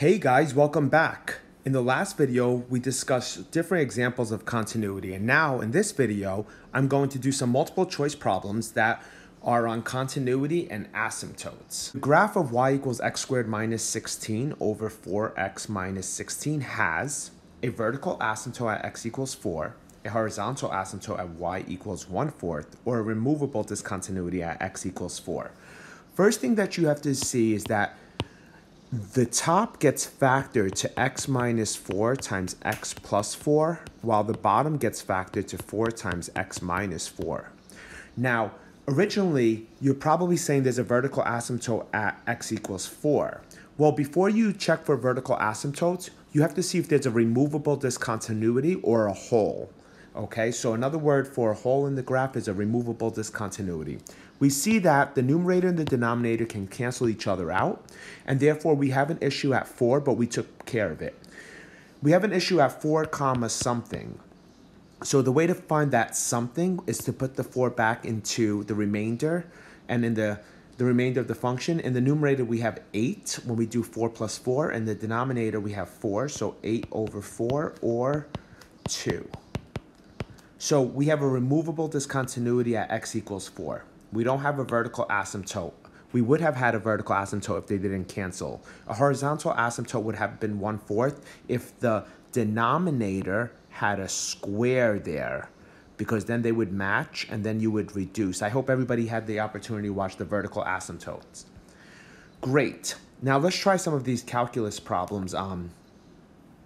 Hey guys, welcome back. In the last video, we discussed different examples of continuity, and now in this video, I'm going to do some multiple choice problems that are on continuity and asymptotes. The graph of y equals x squared minus 16 over 4x minus 16 has a vertical asymptote at x equals 4, a horizontal asymptote at y equals 1 fourth, or a removable discontinuity at x equals 4. First thing that you have to see is that the top gets factored to x minus 4 times x plus 4, while the bottom gets factored to 4 times x minus 4. Now, originally, you're probably saying there's a vertical asymptote at x equals 4. Well, before you check for vertical asymptotes, you have to see if there's a removable discontinuity or a hole. Okay, so another word for a hole in the graph is a removable discontinuity. We see that the numerator and the denominator can cancel each other out, and therefore we have an issue at 4, but we took care of it. We have an issue at 4 comma something. So the way to find that something is to put the 4 back into the remainder, and in the the remainder of the function. In the numerator, we have 8 when we do 4 plus 4. In the denominator, we have 4, so 8 over 4 or 2. So we have a removable discontinuity at x equals 4. We don't have a vertical asymptote. We would have had a vertical asymptote if they didn't cancel. A horizontal asymptote would have been 1 fourth if the denominator had a square there because then they would match and then you would reduce. I hope everybody had the opportunity to watch the vertical asymptotes. Great. Now let's try some of these calculus problems. Um,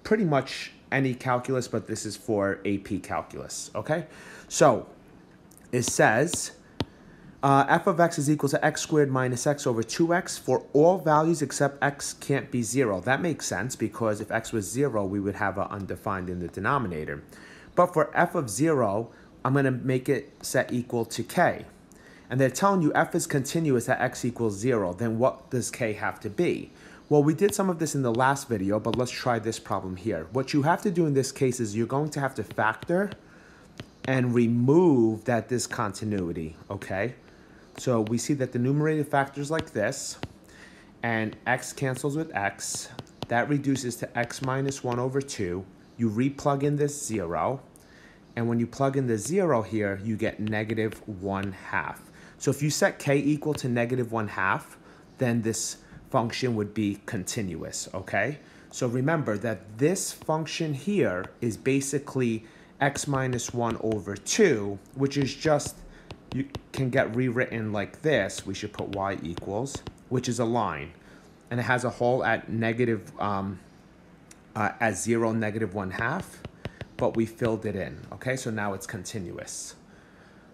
pretty much any calculus, but this is for AP calculus, okay? So it says uh, f of x is equal to x squared minus x over 2x for all values except x can't be 0. That makes sense because if x was 0, we would have an undefined in the denominator. But for f of 0, I'm going to make it set equal to k. And they're telling you f is continuous at x equals 0. Then what does k have to be? Well, we did some of this in the last video, but let's try this problem here. What you have to do in this case is you're going to have to factor and remove that discontinuity, okay? So we see that the numerator factors like this, and x cancels with x. That reduces to x minus 1 over 2. You replug in this 0, and when you plug in the 0 here, you get negative 1 half. So if you set k equal to negative 1 half, then this function would be continuous, okay? So remember that this function here is basically x minus 1 over 2, which is just, you can get rewritten like this. We should put y equals, which is a line. And it has a hole at negative, um, uh, at 0, negative 1 half, but we filled it in, okay? So now it's continuous.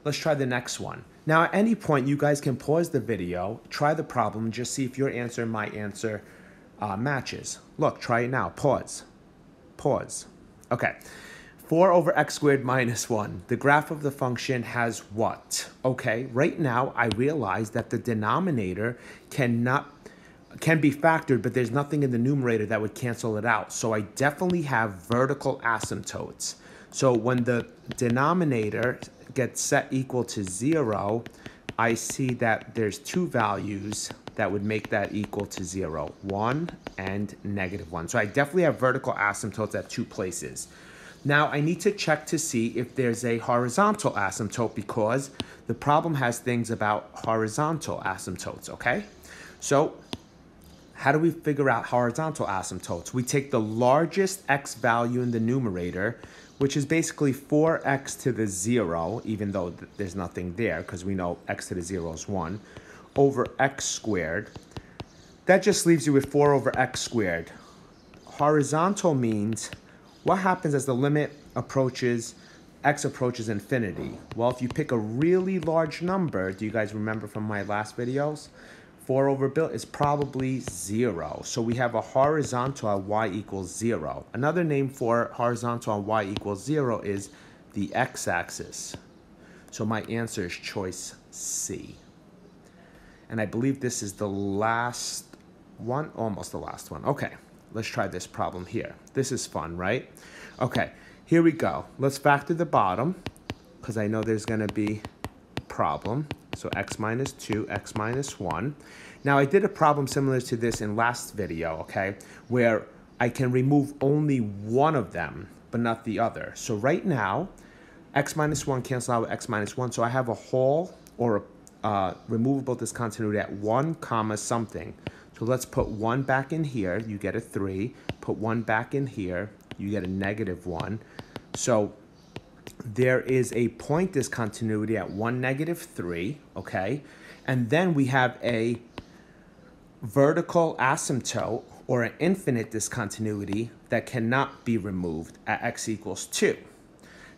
Let's try the next one. Now, at any point, you guys can pause the video, try the problem, just see if your answer and my answer uh, matches. Look, try it now. Pause. Pause. Okay. 4 over x squared minus 1. The graph of the function has what? Okay, right now I realize that the denominator cannot can be factored, but there's nothing in the numerator that would cancel it out. So I definitely have vertical asymptotes. So when the denominator gets set equal to zero, I see that there's two values that would make that equal to zero, one and negative one. So I definitely have vertical asymptotes at two places. Now I need to check to see if there's a horizontal asymptote because the problem has things about horizontal asymptotes, okay? So how do we figure out horizontal asymptotes? We take the largest x value in the numerator which is basically 4x to the 0, even though th there's nothing there, because we know x to the 0 is 1, over x squared. That just leaves you with 4 over x squared. Horizontal means what happens as the limit approaches, x approaches infinity? Well, if you pick a really large number, do you guys remember from my last videos? 4 over built is probably 0. So we have a horizontal at y equals 0. Another name for horizontal on y equals 0 is the x-axis. So my answer is choice C. And I believe this is the last one, almost the last one. Okay, let's try this problem here. This is fun, right? Okay, here we go. Let's factor the bottom, because I know there's going to be problem. So x minus 2, x minus 1. Now I did a problem similar to this in last video, okay, where I can remove only one of them, but not the other. So right now, x minus 1 cancels out with x minus 1, so I have a hole or a uh, removable discontinuity at 1 comma something. So let's put 1 back in here, you get a 3. Put 1 back in here, you get a negative 1. So there is a point discontinuity at 1, negative 3, okay? And then we have a vertical asymptote or an infinite discontinuity that cannot be removed at x equals 2.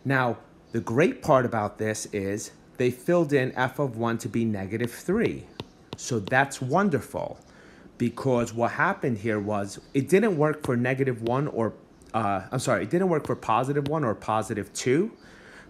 Now, the great part about this is they filled in f of 1 to be negative 3. So that's wonderful because what happened here was it didn't work for negative 1 or, uh, I'm sorry, it didn't work for positive 1 or positive 2.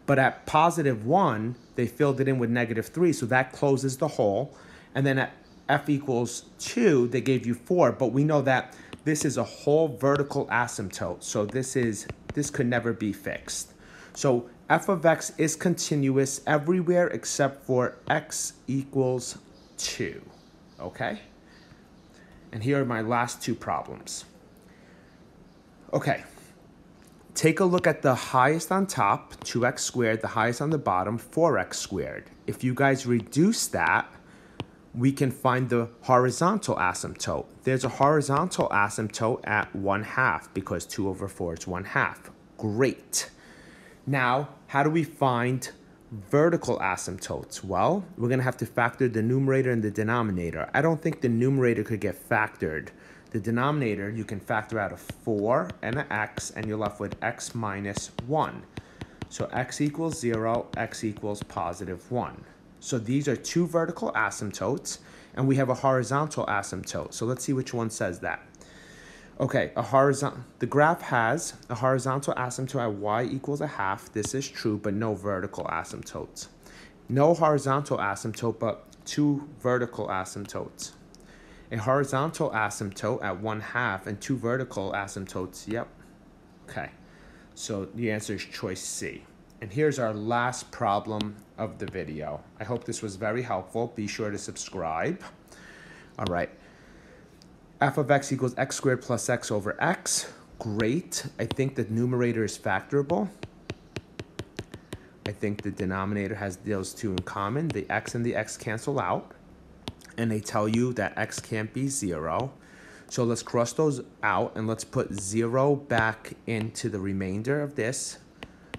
But at positive 1, they filled it in with negative 3, so that closes the hole. And then at f equals 2, they gave you 4, but we know that this is a whole vertical asymptote, so this is this could never be fixed. So f of x is continuous everywhere except for x equals 2, okay? And here are my last two problems. Okay, take a look at the highest on top, 2x squared, the highest on the bottom, 4x squared. If you guys reduce that, we can find the horizontal asymptote. There's a horizontal asymptote at 1 half because 2 over 4 is 1 half. Great. Now, how do we find vertical asymptotes? Well, we're going to have to factor the numerator and the denominator. I don't think the numerator could get factored. The denominator, you can factor out a 4 and an x, and you're left with x minus 1. So x equals 0, x equals positive 1. So these are two vertical asymptotes, and we have a horizontal asymptote. So let's see which one says that. Okay, a horizontal. The graph has a horizontal asymptote at y equals a half. This is true, but no vertical asymptotes. No horizontal asymptote, but two vertical asymptotes. A horizontal asymptote at one half and two vertical asymptotes. Yep. Okay. So the answer is choice C. And here's our last problem of the video. I hope this was very helpful. Be sure to subscribe. All right. F of x equals x squared plus x over x. Great. I think the numerator is factorable. I think the denominator has those two in common. The x and the x cancel out. And they tell you that x can't be 0. So let's cross those out and let's put 0 back into the remainder of this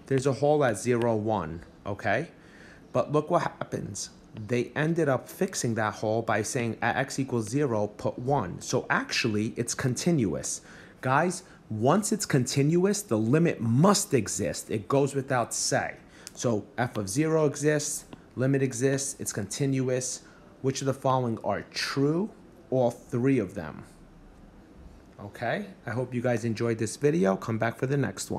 there's a hole at 0, 1, okay? But look what happens. They ended up fixing that hole by saying at x equals 0, put 1. So actually, it's continuous. Guys, once it's continuous, the limit must exist. It goes without say. So f of 0 exists, limit exists, it's continuous. Which of the following are true? All three of them. Okay, I hope you guys enjoyed this video. Come back for the next one.